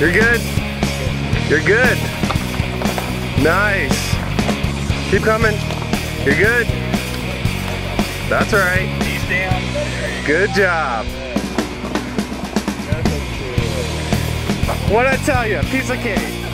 You're good. You're good. Nice. Keep coming. You're good. That's all right. Good job. What'd I tell you? Piece of cake.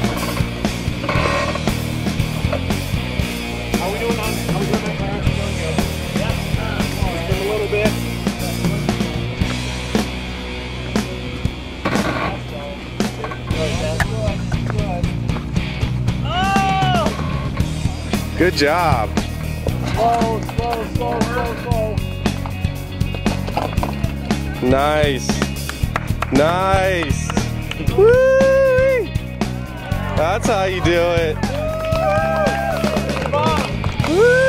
Good job. Slow, slow, slow, slow, slow. Nice. Nice. Woo! That's how you do it. Woo!